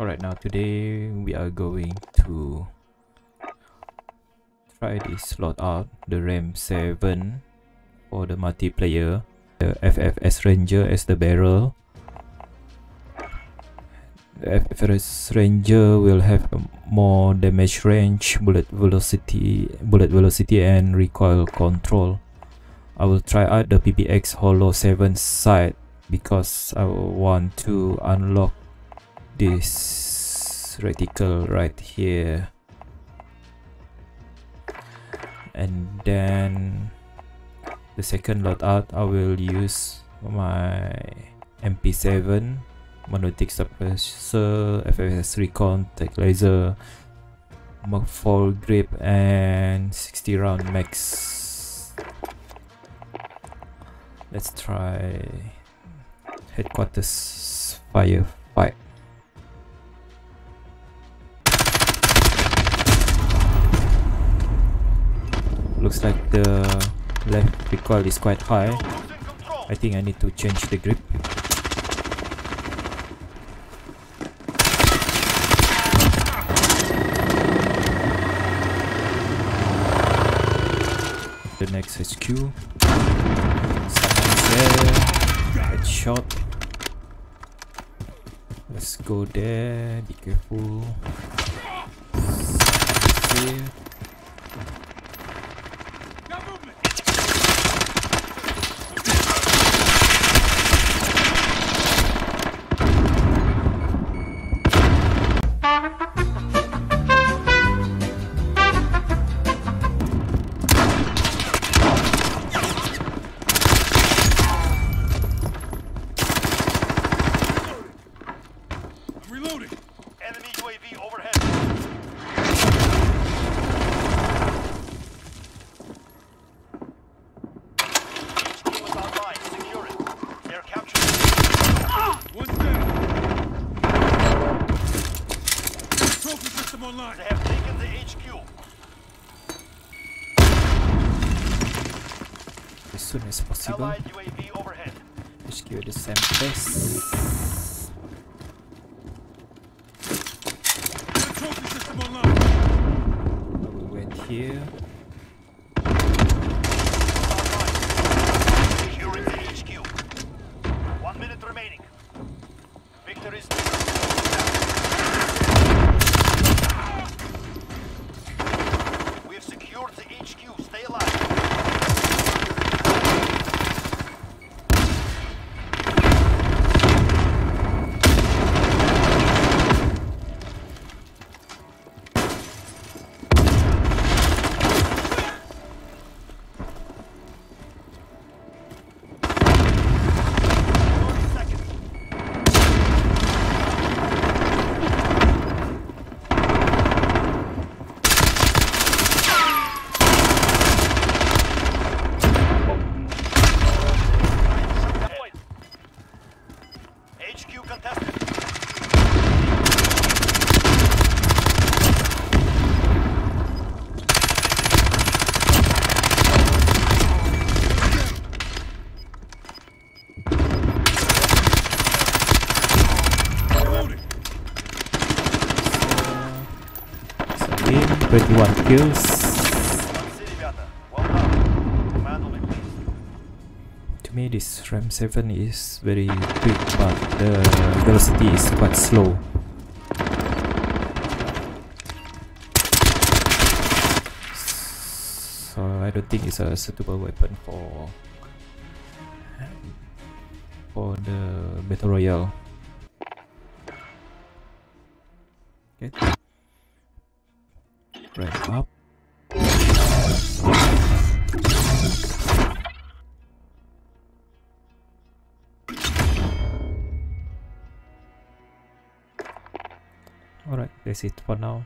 Alright, now today we are going to try this slot out, the RAM 7 for the multiplayer, the FSS Ranger as the barrel. The FSS Ranger will have more damage range, bullet velocity, bullet velocity and recoil control. I will try out the PBX Holo 7 side because I want to unlock this reticle right here. And then the second loadout I will use my MP7 monolithic suppressor FSS recon tech laser Mark 4 grip and 60 round max. Let's try headquarters fire looks like the left recoil is quite high. I think I need to change the grip. The next HQ someone's there. Headshot. Let's go there. Be careful. Here online. They have taken the HQ. as soon as possible UAV overhead. HQ at the same place The trophy system online. I will wait here will be pleased. to me this RAM 7 is very quick but the velocity is quite slow. So I don't think it's a suitable weapon for for the battle royale. Okay rank up Alright, that's it for now.